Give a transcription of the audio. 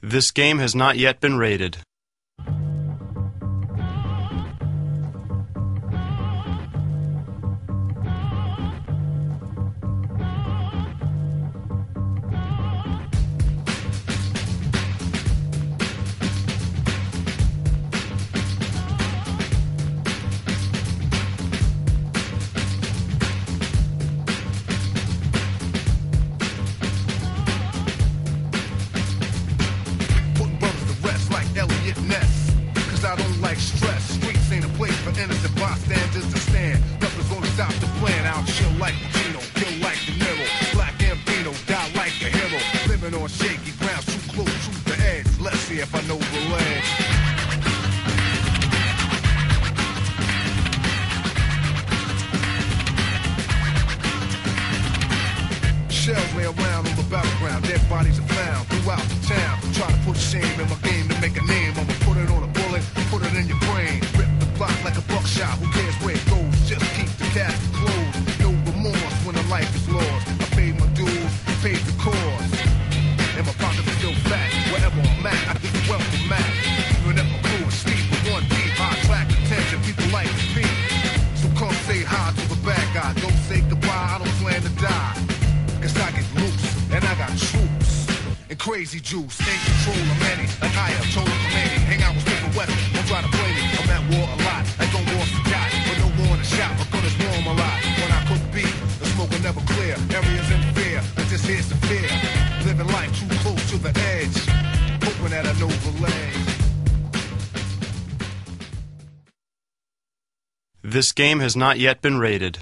This game has not yet been rated. On shaky ground, too close to the edge. Let's see if I know the ledge. Shells lay around on the battleground, dead bodies are found throughout the town. Try to put shame in my game to make a name. Crazy juice, in control many. Like I am total commanding. Hang out with Smith West, don't try to me. I'm at war a lot. But no in the shop, my gun is warm a lot. When I cook beef, the smoke will never clear. Areas in fear, fear. Living life too close to the edge. Hoping that I know the. This game has not yet been rated.